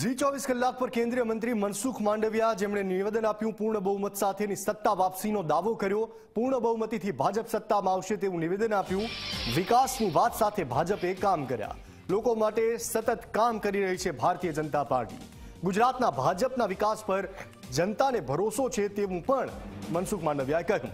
ઝી ચોવીસ કલાક પર કેન્દ્રીય મંત્રી મનસુખ માંડવિયા જેમણે નિવેદન આપ્યું, પૂર્ણ બહુમત સાથેની સત્તા વાપસીનો દાવો કર્યો. પૂર્ણ બહુમતીથી ભાજપ સત્તામાં આવશે તેવું નિવેદન આપ્યું. વિકાસની વાત સાથે ભાજપે કામ કર્યા. લોકો માટે સતત કામ કરી રહી છે ભારતીય જનતા પાર્ટી. ગુજરાતના ભાજપના વિકાસ પર જનતાને ભરોસો છે તેવું પણ મનસુખ માંડવિયાએ કહ્યું.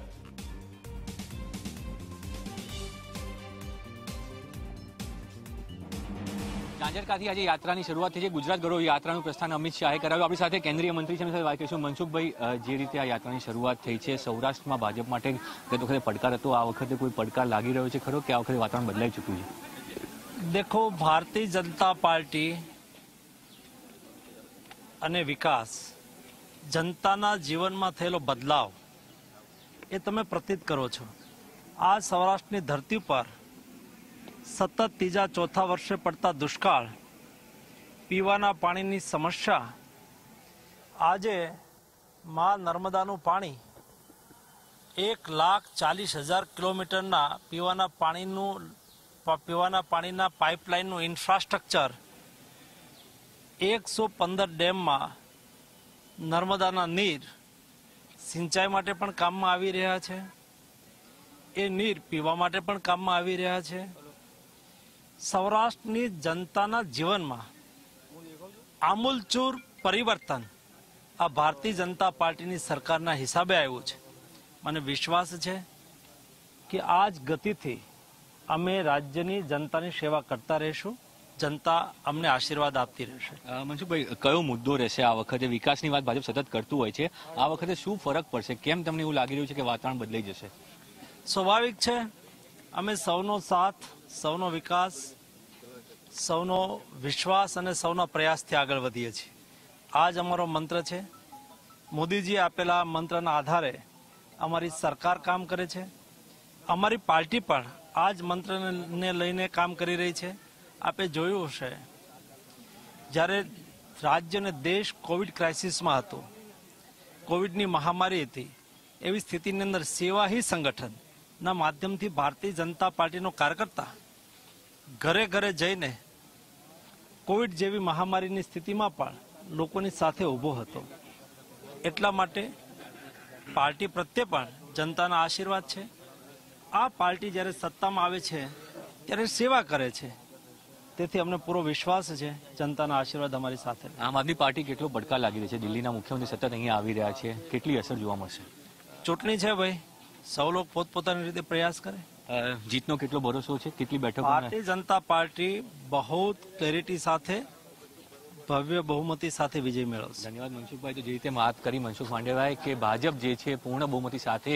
ઝાંઝરકાથી આજે યાત્રાની શરૂઆત થઈ છે. ગુજરાત ગૌરવ યાત્રાનું પ્રસ્થાન અમિત શાહે કરાવ્યું. આપણી સાથે કેન્દ્રીય મંત્રી છે એમની સાથે વાત કરીશું મનસુખભાઈ જે રીતે આ યાત્રાની શરૂઆત થઈ છે. સૌરાષ્ટ્રમાં ભાજપ માટે ગત વખતે પડકાર હતો. આ વખતે કોઈ પડકાર લાગી રહ્યો છે ખરો કે આ વખતે વાતાવરણ બદલાઈ ચૂક્યું છે? દેખો, ભારતીય જનતા પાર્ટી અને વિકાસ, જનતાના જીવનમાં થયેલો બદલાવ એ તમે પ્રતીત કરો છો. આ સૌરાષ્ટ્રની ધરતી પર સતત ત્રીજા ચોથા વર્ષે પડતા દુષ્કાળ, પીવાના પાણીની સમસ્યા, આજે મા નર્મદાનું પાણી એક લાખ ચાલીસ હજાર કિલોમીટરના પીવાના પાણીનું પીવાના પાણીના પાઇપલાઇનનું ઇન્ફ્રાસ્ટ્રક્ચર એકસો પંદર ડેમમાં નર્મદાના નીર સિંચાઈ માટે પણ કામમાં આવી રહ્યા છે. એ નીર પીવા માટે પણ કામમાં આવી રહ્યા છે. સૌરાષ્ટ્રની જનતાના જીવનમાં આમૂલચૂર પરિવર્તન આ ભારતીય જનતા પાર્ટીની સરકારના હિસાબે આવ્યું છે. મને વિશ્વાસ છે કે આ જ ગતિથી અમે રાજ્યની જનતાની સેવા કરતા રહીશું. જનતા અમને આશીર્વાદ આપતી રહેશે. મનસુખભાઈ કયો મુદ્દો રહેશે આ વખતે? વિકાસની વાત ભાજપ સતત કરતું હોય છે. આ વખતે શું ફરક પડશે? કેમ તમને એવું લાગી રહ્યું છે કે વાતાવરણ બદલાઈ જશે? સ્વાભાવિક છે અમે સૌનો સાથ સૌનો વિકાસ, સૌનો વિશ્વાસ અને સૌના પ્રયાસથી આગળ વધીએ છીએ. આ જ અમારો મંત્ર છે. મોદીજી આપેલા મંત્રના આધારે અમારી સરકાર કામ કરે છે. અમારી પાર્ટી પણ આ જ મંત્રને લઈને કામ કરી રહી છે. આપે જોયું હશે, જ્યારે રાજ્ય અને દેશ કોવિડ ક્રાઇસિસમાં હતો, કોવિડની મહામારી હતી, એવી સ્થિતિની અંદર સેવા હી સંગઠનના માધ્યમથી ભારતીય જનતા પાર્ટીનો કાર્યકર્તા ઘરે ઘરે જઈને કોવિડ જેવી મહામારીની સ્થિતિમાં પણ લોકોની સાથે ઊભો હતો. એટલા માટે પાર્ટી પ્રત્યે પણ જનતાના આશીર્વાદ છે. આ પાર્ટી જ્યારે સત્તામાં આવે છે ત્યારે સેવા કરે છે. તેથી અમને પૂરો વિશ્વાસ છે જનતાના આશીર્વાદ અમારી સાથે. આમ આદમી પાર્ટી કેટલો પડકાર લાગી રહી છે? દિલ્હીના મુખ્યમંત્રી સતત અહીંયા આવી રહ્યા છે. કેટલી અસર જોવા મળશે? ચૂંટણી છે ભાઈ. સૌ લોકો પોતપોતાની રીતે પ્રયાસ કરે? જીતનો કેટલો ભરોસો છે? કેટલી બેઠકો ભારતીય જનતા પાર્ટી બહુ ક્લેરિટી સાથે ભવ્ય બહુમતી સાથે વિજય મેળવશે. ધન્યવાદ મનસુખભાઈ. તો જે રીતે વાત કરી મનસુખ માંડેવાએ કે ભાજપ જે છે પૂર્ણ બહુમતી સાથે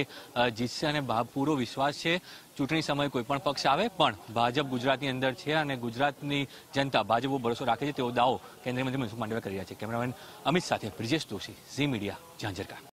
જીતશે અને પૂરો વિશ્વાસ છે. ચૂંટણી સમયે કોઈ પણ પક્ષ આવે પણ ભાજપ ગુજરાતની અંદર છે અને ગુજરાતની જનતા ભાજપ ભરોસો રાખે છે. તેવો દાવો કેન્દ્રીય મંત્રી મનસુખ માંડેવા કરી રહ્યા છે. કેમેરામેન અમિત સાથે બ્રિજેશ દોશી ઝી મીડિયા ઝાંઝરકા.